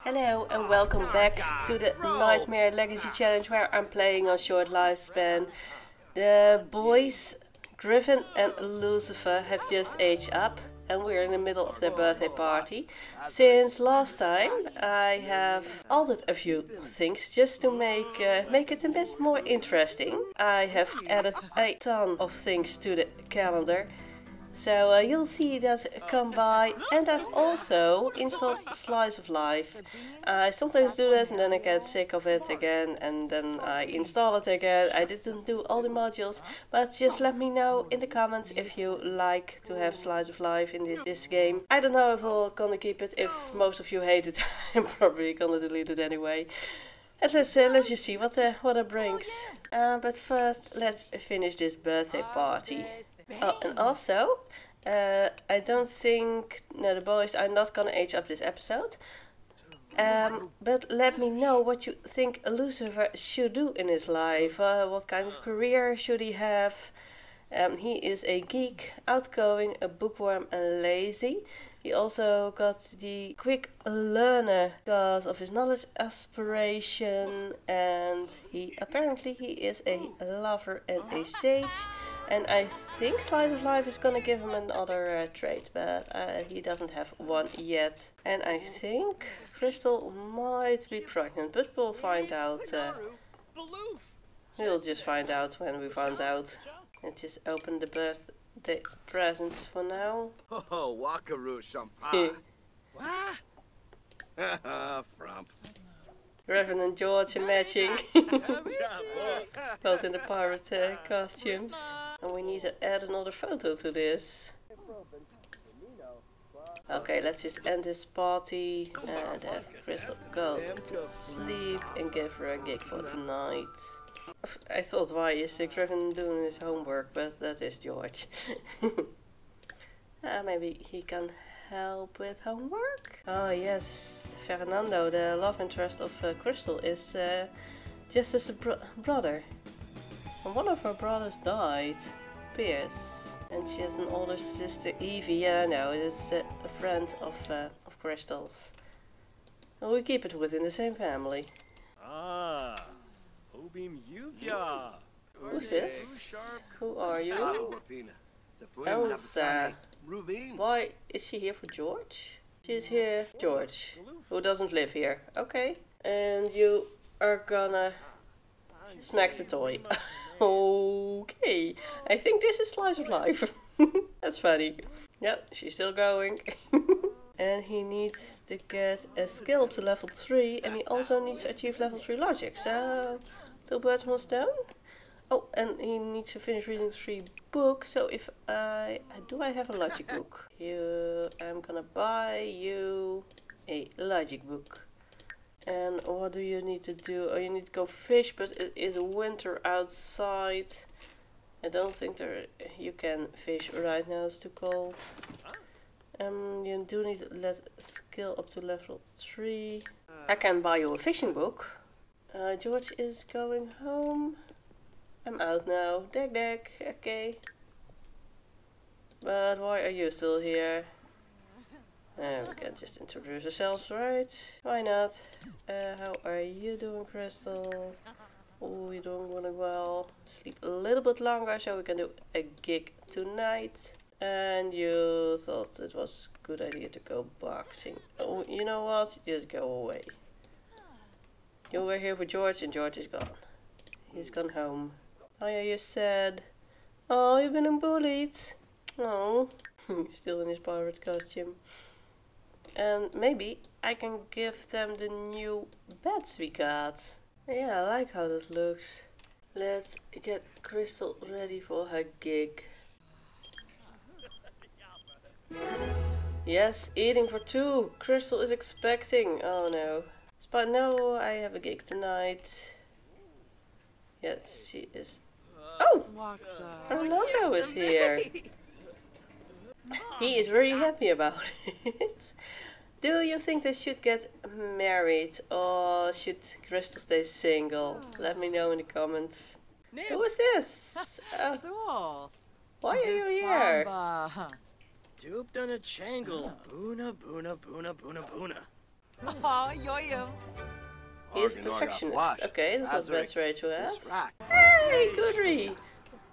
Hello and welcome back to the Nightmare Legacy Challenge where I'm playing on short lifespan. The boys, Griffin and Lucifer, have just aged up and we're in the middle of their birthday party. Since last time I have altered a few things just to make, uh, make it a bit more interesting. I have added a ton of things to the calendar so uh, you'll see that come by and I've also installed Slice of Life. I sometimes do that and then I get sick of it again and then I install it again. I didn't do all the modules but just let me know in the comments if you like to have Slice of Life in this, this game. I don't know if I'm gonna keep it. If most of you hate it I'm probably gonna delete it anyway. And let's, uh, let's just see what, uh, what it brings. Uh, but first let's finish this birthday party. Oh, and also, uh, I don't think no, the boys are not gonna age up this episode. Um, but let me know what you think Lucifer should do in his life. Uh, what kind of career should he have? Um, he is a geek, outgoing, a bookworm, and lazy. He also got the quick learner because of his knowledge aspiration, and he apparently he is a lover and a sage. And I think Slice of Life is gonna give him another uh, trait, but uh, he doesn't have one yet. And I think Krystle might be pregnant, but we'll find out. Uh, we'll just find out when we find out. Let's just open the birthday presents for now. Oh, Wakaru Champagne. Frump. Reverend George matching. Both in the pirate uh, costumes. And we need to add another photo to this. Okay, let's just end this party and have Krystle go to sleep and give her a gig for tonight. I thought, why is Griffin doing his homework, but that is George. uh, maybe he can help with homework? Oh yes, Fernando, the love interest of uh, Krystle, is uh, just as a bro brother. And one of her brothers died, Pierce. And she has an older sister, Evie. Yeah, no, it's uh, a friend of, uh, of Krystle's. Well, we keep it within the same family. Ah, Obim Yuvia. Who's this? Who are you? Elsa. Why is she here for George? She's here, George, who doesn't live here. Okay. And you are gonna smack the toy. okay. I think this is slice of life. That's funny. Yeah, she's still going. and he needs to get a skill up to level 3 and he also needs to achieve level 3 logic. So, two birds, one stone. Oh, and he needs to finish reading three books. So if I do, I have a logic book. You, I'm gonna buy you a logic book. And what do you need to do? Oh, you need to go fish, but it is winter outside. I don't think there you can fish right now. It's too cold. Um, you do need to let skill up to level three. I can buy you a fishing book. Uh, George is going home. I'm out now. Deck deck, okay. But why are you still here? We can just introduce ourselves, right? Why not? Uh, how are you doing, Krystle? Oh, you're doing really well. Sleep a little bit longer so we can do a gig tonight. And you thought it was a good idea to go boxing. Oh, you know what? Just go away. You were here for George and George is gone. He's gone home. Oh yeah, you said. Oh, you've been bullied. Oh, still in his pirate costume. And maybe I can give them the new beds we got. Yeah, I like how this looks. Let's get Krystle ready for her gig. Yes, eating for two. Krystle is expecting. Oh no. But no, I have a gig tonight. Yes, she is Oh! Fernando is here. He is very happy about it. Do you think they should get married or should Krystle stay single? Let me know in the comments. Who is this? Uh, why are you here? Doop done a changle. Boona, boona, boona, boona, boona. Aw, yoyum. He is a Already know I got perfectionist. Okay, that's not a bad Azaric, trait to have. Hey, Goodry!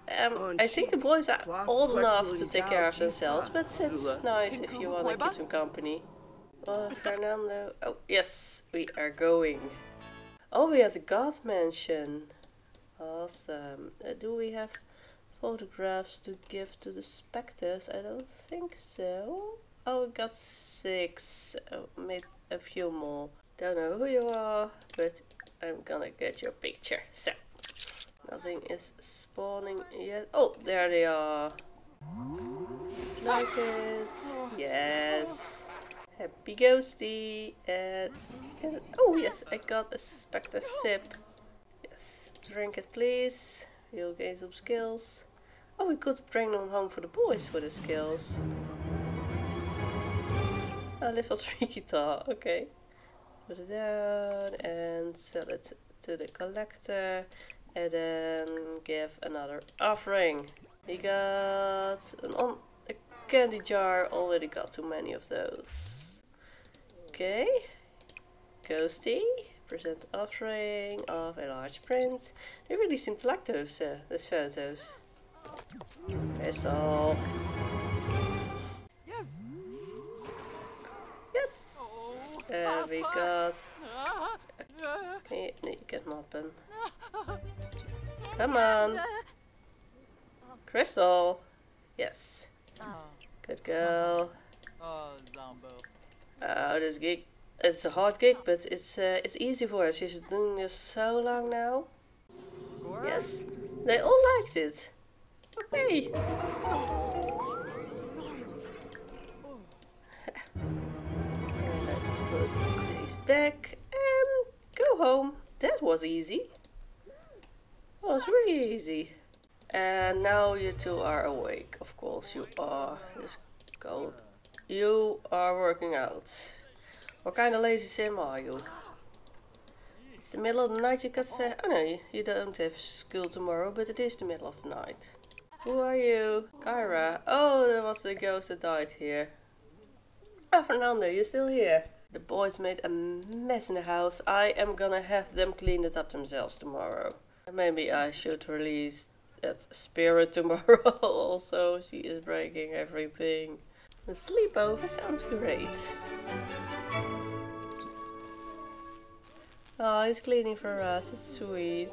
Um, I think the boys are old enough to take care of themselves, but it's nice if you want to keep them company. Oh, Fernando. Oh, yes, we are going. Oh, we have the God Mansion. Awesome. Uh, do we have photographs to give to the specters? I don't think so. Oh, we got six. Oh, made a few more. Don't know who you are, but I'm gonna get your picture. So, nothing is spawning yet. Oh, there they are. It. Yes. Happy ghosty. And, and oh yes, I got a specter sip. Yes, drink it please. You'll gain some skills. Oh, we could bring them home for the boys for the skills. A level 3 guitar, okay. Put it down and sell it to the collector. And then give another offering. We got an on a candy jar. Already got too many of those. Okay. Ghosty. Present offering of a large print. They really seem to like those, uh, those photos. Krystle. Yes. Yes. Uh, we got. You, no, you can mop him. Come on. Krystle. Yes. ah. Good girl. Oh, Zombo. Oh, this gig. It's a hard gig, but it's uh, it's easy for her. She's doing this so long now. Gora? Yes, they all liked it. Okay. And Let's put these back and go home. That was easy. That was really easy. And now you two are awake. Of course you are. It's cold. You are working out. What kind of lazy sim are you? It's the middle of the night. You got to. Oh no, you- you don't have school tomorrow, but it is the middle of the night. Who are you? Kyra. Oh, there was the ghost that died here. Ah, Fernando, you're still here. The boys made a mess in the house. I am gonna have them clean it up themselves tomorrow. Maybe I should release that spirit tomorrow also. She is breaking everything. A sleepover sounds great. Oh, he's cleaning for us. It's sweet.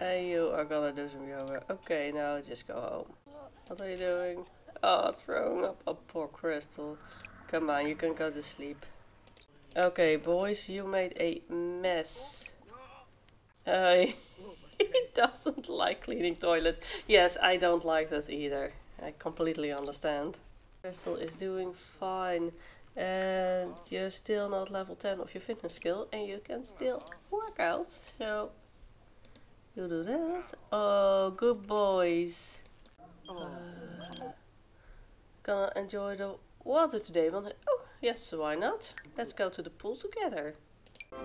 And you are gonna do some yoga. Okay, now just go home. What are you doing? Oh, throwing up a poor Krystle. Come on, you can go to sleep. Okay, boys, you made a mess. Uh, he doesn't like cleaning toilet. Yes, I don't like that either. I completely understand. Krystle is doing fine. And you're still not level 10 of your fitness skill. And you can still work out. So, you do that. Oh, good boys. Uh, gonna enjoy the water today. Want yes, why not? Let's go to the pool together.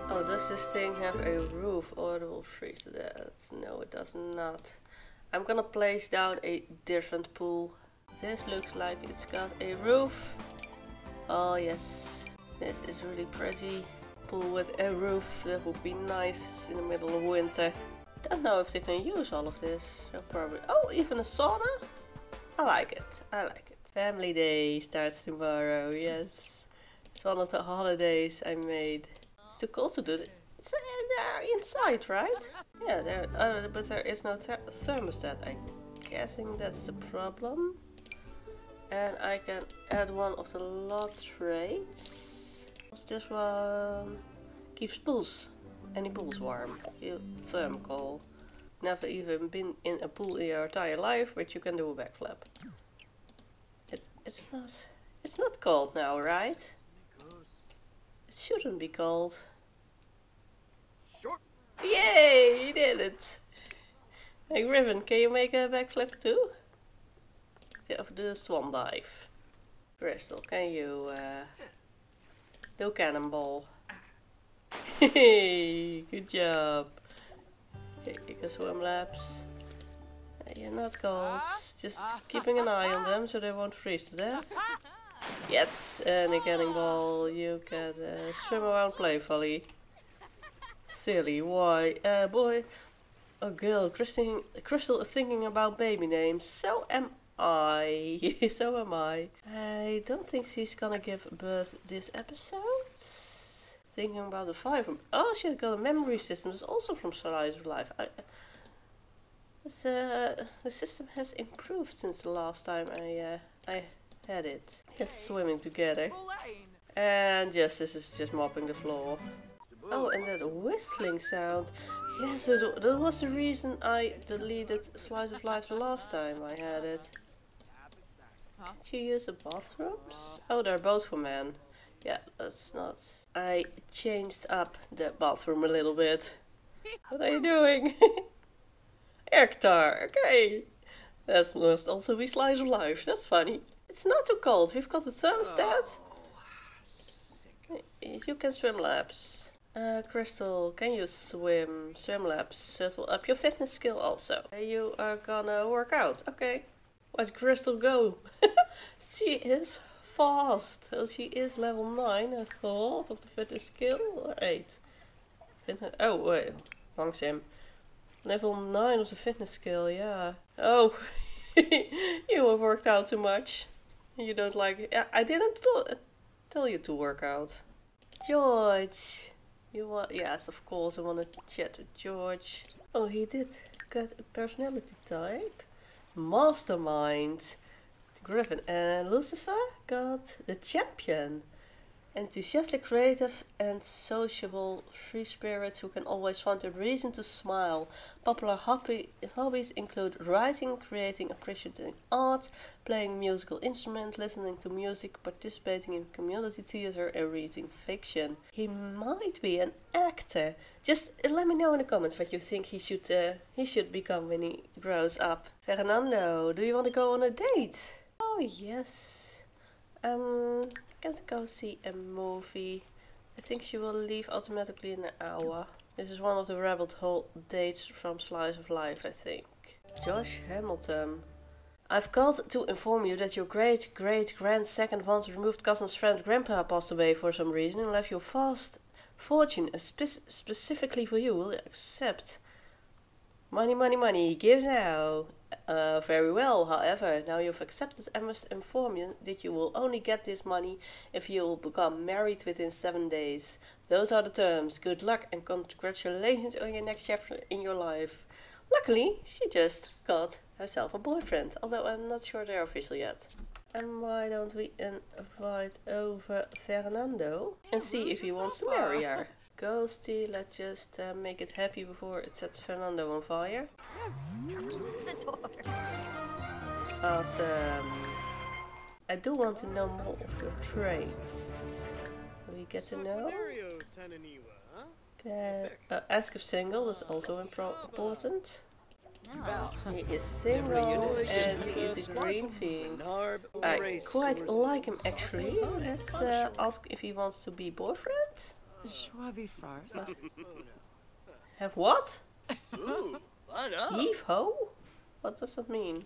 Oh, does this thing have a roof or it will freeze to death? No, it does not. I'm gonna place down a different pool. This looks like it's got a roof. Oh yes, this is really pretty. Pool with a roof, that would be nice in the middle of winter. Don't know if they can use all of this. They'll probably. Oh, even a sauna? I like it. I like it. Family Day starts tomorrow. Yes, it's one of the holidays I made. It's too cold to do it. It's, uh, they're inside, right? Yeah, there. Uh, but there is no ther- thermostat. I'm guessing that's the problem. And I can add one of the lot traits. What's this one? Keeps pools. Any pools warm. Thermal. Never even been in a pool in your entire life, but you can do a backflip. It, it's not. It's not cold now, right? It shouldn't be cold. Yay! He did it! Hey Riven, can you make a backflip too? Of the swan dive. Krystle, can you uh, do cannonball? Hey, good job. Okay, you can swim laps. You're not cold. Just keeping an eye on them so they won't freeze to death. Yes, and a cannonball. You can uh, swim around playfully. Silly, why? Uh, boy, a girl, Krystle, Krystle is thinking about baby names. So am I. so am I. I don't think she's gonna give birth this episode. Thinking about the five from. Oh, she's got a memory system. It's also from Slice of Life. I, uh, the system has improved since the last time I uh, I had it. Just swimming together. And yes, this is just mopping the floor. Oh, and that whistling sound. Yes, that, that was the reason I deleted Slice of Life the last time I had it. Did you use the bathrooms? Oh, they're both for men. Yeah, that's not. I changed up the bathroom a little bit. What are you doing? Guitar, okay. That must also be Slice of Life, that's funny. It's not too cold, we've got the thermostat. You can swim laps. Uh, Krystle, can you swim swim laps? That will up your fitness skill also. You are gonna work out, okay. Watch Krystle go. she is fast. Oh, she is level 9, I thought, of the fitness skill. Or 8. Fitness, oh, wait. Wrong sim. Level 9 of the fitness skill, yeah. Oh, you have worked out too much. You don't like. I didn't tell you to work out. George. You want? Yes, of course. I want to chat with George. Oh, he did get a personality type. Mastermind. Griffin and Lucifer got the champion. Enthusiastic, creative, and sociable free spirit who can always find a reason to smile. Popular hobby, hobbies include writing, creating, appreciating art, playing musical instruments, listening to music, participating in community theater, and reading fiction. He might be an actor. Just uh, let me know in the comments what you think he should uh, he should become when he grows up. Fernando, do you want to go on a date? Oh yes. Um, Let's go see a movie. I think she will leave automatically in an hour. This is one of the rabbit hole dates from Slice of Life, I think. Josh Hamilton. I've called to inform you that your great great grand second once removed cousin's friend grandpa passed away for some reason and left you a vast fortune spe- specifically for you. Will you accept? Money, money, money, give now. Uh, very well, however, now you've accepted, I must inform you that you will only get this money if you will become married within seven days. Those are the terms. Good luck and congratulations on your next chapter in your life. Luckily, she just got herself a boyfriend, although I'm not sure they're official yet. And why don't we invite over Fernando and see if he wants to marry her? Ghosty, let's just uh, make it happy before it sets Fernando on fire. The door. Awesome. I do want to know more of your traits. Will we get to know? Mario Tananiwa, uh, ask if single is also impro- important. No. He is single and he is a green fiend. I quite like him actually. Let's uh, ask if he wants to be boyfriend. Schwabi first. Have what? Ooh, what up? Heave ho? What does that mean?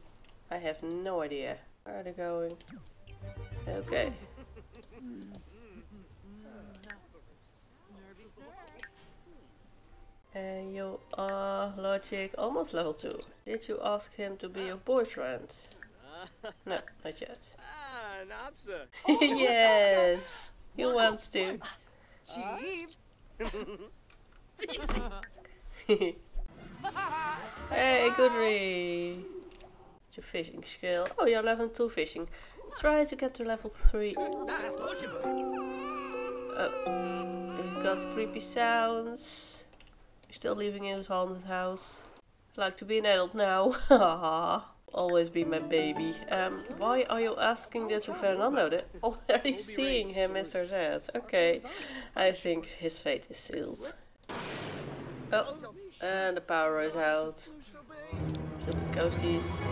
I have no idea. Where are they going? Okay. And you are logic almost level 2. Did you ask him to be your boyfriend? No, not yet. Ah, Napsa. yes! He wants to. Cheap. hey, Goodry! What's your fishing skill? Oh, you're level 2 fishing. Try to get to level 3. Oh, you've got creepy sounds. You're still living in his haunted house. Like to be an adult now. Always be my baby. Um, why are you asking that to Fernando? They're already seeing him as their. Okay. I think his fate is sealed. Oh, and the power is out. Some ghosties.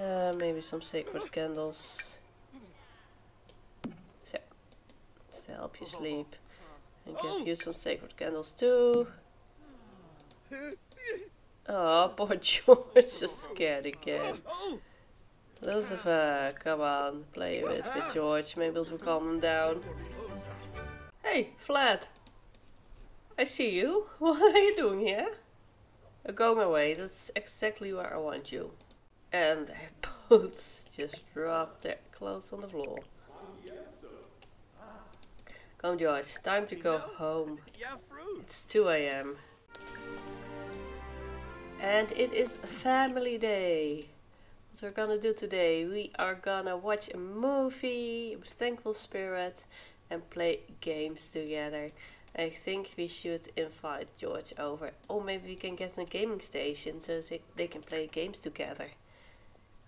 Uh, maybe some sacred candles. So, just to help you sleep. And give you some sacred candles too. Oh, poor George is scared again. Lucifer, come on, play a bit with George. Maybe it'll calm him down. Hey, Flat. I see you. What are you doing here? Go my way. That's exactly where I want you. And their boots just drop their clothes on the floor. Come, George. Time to go home. It's 2 a.m. And it is family day. What we're gonna do today, we are gonna watch a movie with Thankful Spirit and play games together. I think we should invite George over. Or maybe we can get a gaming station so they, can play games together.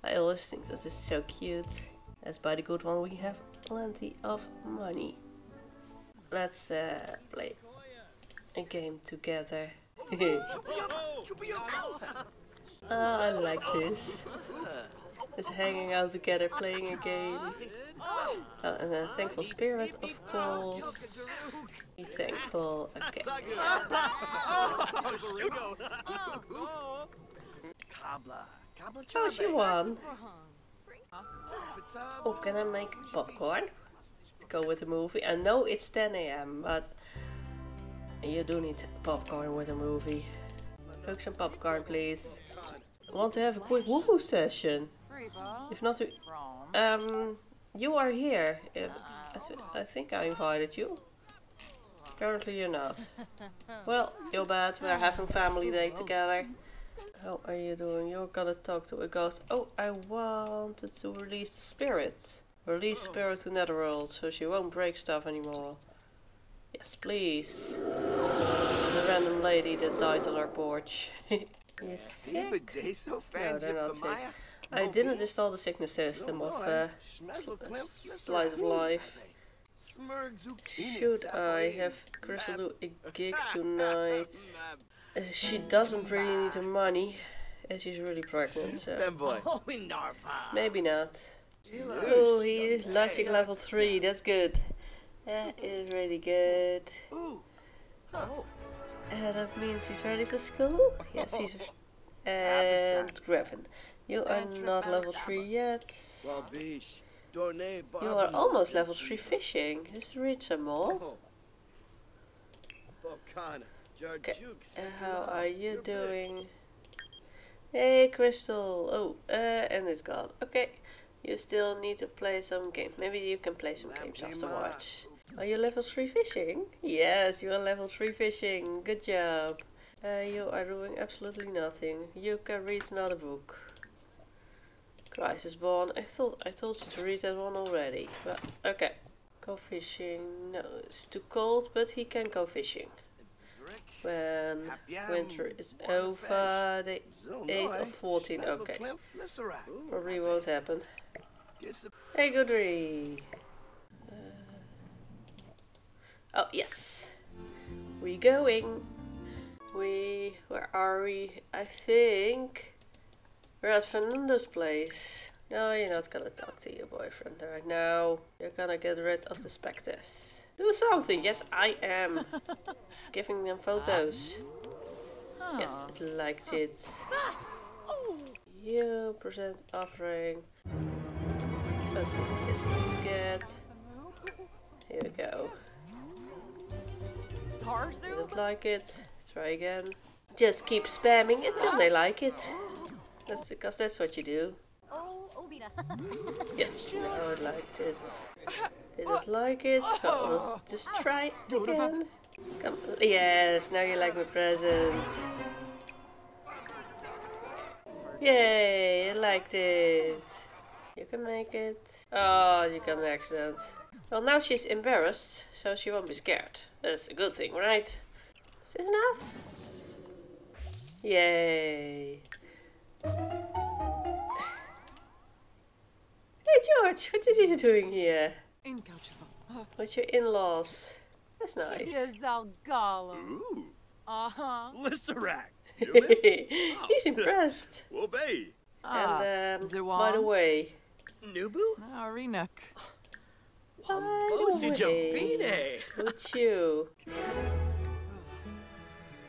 I always think that is so cute. As by the good one, we have plenty of money. Let's uh, play a game together. Ah, I like this. Just hanging out together, playing a game. Oh, and a thankful spirit, of course. Be thankful. Okay. Oh, she won. Oh, can I make popcorn? To go with the movie. I know it's 10 a.m., but you do need popcorn with a movie. Cook some popcorn, please. I want to have a quick woohoo session. Free ball. If not, we- um, you are here. Uh, I, th- I think I invited you. Apparently you're not. Well, you're bad. We're having family day together. How are you doing? You're gonna talk to a ghost. Oh, I wanted to release the spirit. Release spirit to Netherworld so she won't break stuff anymore. Yes, please. The random lady that died on our porch. yes. Keep a day so No, they're not sick. Maya. I didn't install the sickness system of uh, uh, slice of life. Should I have Krystle do a gig tonight? She doesn't really need the money, and she's really pregnant, so maybe not. Oh, he is logic level 3, that's good. That is really good. Ooh. Oh. Uh, that means he's ready for school? Yes, he's. And Griffin, you are not level 3 yet. Well, bish. Dornay, You are almost level 3 fishing. Let's read some more. Okay, uh, how are you doing? Hey, Krystle. Oh, uh, and it's gone. Okay, you still need to play some games. Maybe you can play some games afterwards. Are you level 3 fishing? Yes, you are level 3 fishing. Good job. Uh, you are doing absolutely nothing. You can read another book. Crisis Born. I thought I told you to read that one already. But okay. Go fishing. No, it's too cold, but he can go fishing. When winter is over, the 8 of 14. Okay, probably won't happen. Hey, Goodry. Uh, oh, yes. We going. We, where are we? I think we're at Fernando's place. No, you're not gonna talk to your boyfriend right now. You're gonna get rid of the specters. Do something. Yes, I am. Giving them photos. Ah. Yes, it liked ah. it. You present offering. Person isn't scared. Here we go. Didn't like it. Try again. Just keep spamming until they like it. That's because that's what you do. Oh, Yes, now I liked it. Didn't like it. Well, just try again. Come, yes, now you like my present. Yay, I liked it. You can make it. Oh, you got an accident. Well, now she's embarrassed, so she won't be scared. That's a good thing, right? Is this enough? Yay. Hey George, what are you doing here? Incouchable. With your in-laws. That's nice. Yes, I'll. Ooh, Uh-huh. Lisserac. He's impressed. Will be. Ah, and um, Zewan? by the way, Nubu? Arenak. by Bosi the way, Jabine. would you?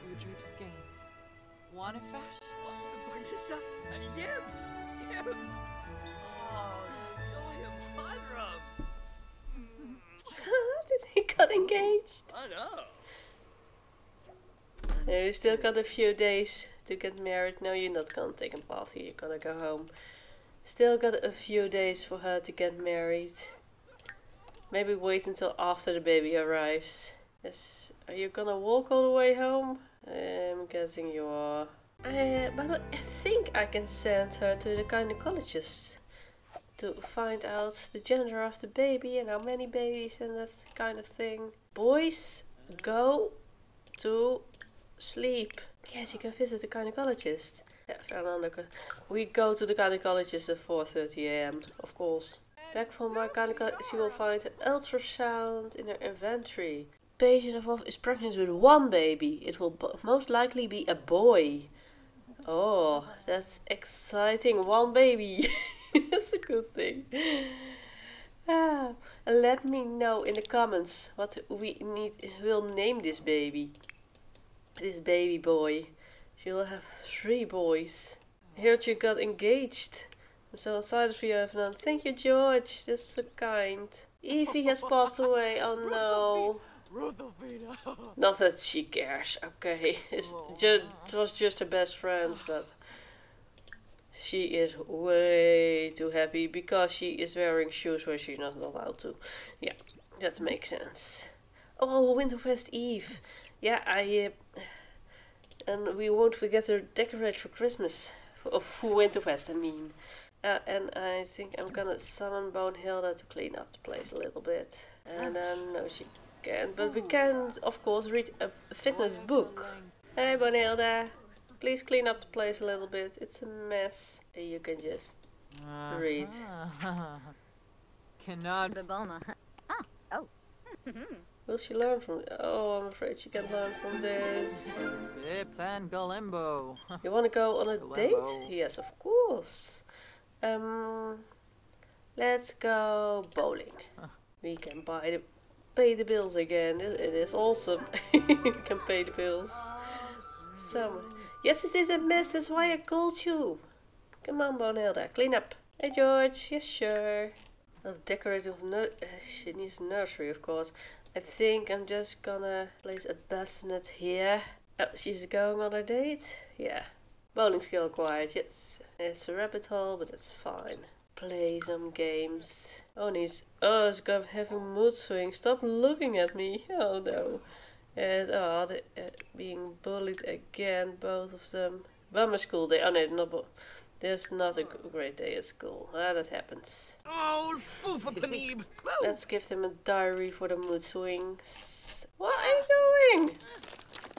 Udrip Skates. Wanna fash? Sa- Yibs! Yibs! Oh! Did he got engaged? I know. Yeah, you still got a few days to get married. No, you're not gonna take a party. You're gonna go home. Still got a few days for her to get married. Maybe wait until after the baby arrives. Yes. Are you gonna walk all the way home? I'm guessing you are. Uh, but I think I can send her to the gynecologist to find out the gender of the baby and how many babies and that kind of thing. Boys, go to sleep. Yes, you can visit the gynecologist. Yeah, Fernando, we go to the gynecologist at 4.30 am, of course. Back from my gynecologist, she will find an ultrasound in her inventory. Patient above is pregnant with one baby. It will most likely be a boy. Oh, that's exciting. One baby. that's a good thing. Ah, let me know in the comments what we need will name this baby. This baby boy. She'll have three boys. Heard you got engaged. I'm so excited for you, Evan. Thank you, George. That's so kind. Evie has passed away. Oh no. Not that she cares, okay. It's just, it was just her best friend, but she is way too happy because she is wearing shoes where she's not allowed to. Yeah, that makes sense. Oh, Winterfest Eve. Yeah, I. Uh, and we won't forget to decorate for Christmas. For, for Winterfest, I mean. Uh, and I think I'm gonna summon Bonehilda to clean up the place a little bit. And then, no, she can. But we can, of course, read a fitness book. Hey, Bonehilda. Please clean up the place a little bit. It's a mess. You can just read. Uh-huh. Cannot. The Boma. Ah, oh. Will she learn from Oh, I'm afraid she can learn from this. Pips and Galimbo. You want to go on a date? Yes, of course. Um, let's go bowling. We can buy the pay the bills again. It, is awesome. we can pay the bills. So, yes, it is a mess. That's why I called you. Come on, Bonehilda, clean up. Hey, George. Yes, sure. Let's decorate with nur- uh, she needs nursery, of course. I think I'm just gonna place a bassinet here. Oh, she's going on a date? Yeah. Bowling skill acquired, yes. It's a rabbit hole, but it's fine. Play some games. Oh, he's, oh, it's got having mood swings. Stop looking at me. Oh, no. And, oh, the, uh, being bullied again, both of them. Bummer school day. Oh, no, not There's not a great day at school. Ah, that happens. Oh, spoof of Panib. Let's give them a diary for the mood swings. What are you doing?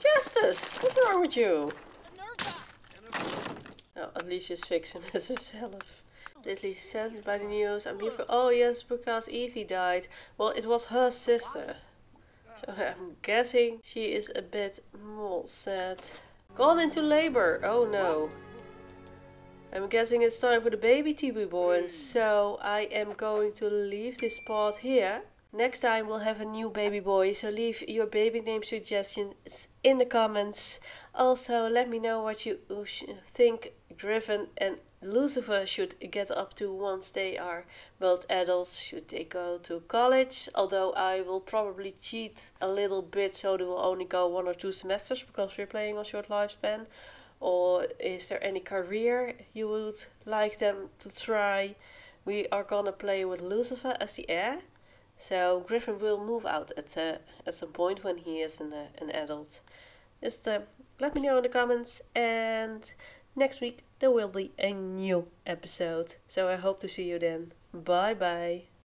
Justice, what's wrong with you? Oh, at least she's fixing it herself. He send by the news? I'm here for. Oh, yes, because Evie died. Well, it was her sister. So I'm guessing she is a bit more sad. Gone into labor. Oh no. I'm guessing it's time for the baby to be born. So I am going to leave this part here. Next time we'll have a new baby boy. So leave your baby name suggestions in the comments. Also, let me know what you think Driven and Lucifer should get up to once they are both adults. Should they go to college? Although I will probably cheat a little bit so they will only go one or two semesters because we're playing on short lifespan. Or is there any career you would like them to try? We are gonna play with Lucifer as the heir. So Griffin will move out at uh, at some point when he is an, uh, an adult. Just uh, let me know in the comments and next week there will be a new episode. So I hope to see you then. Bye bye.